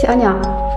小鸟。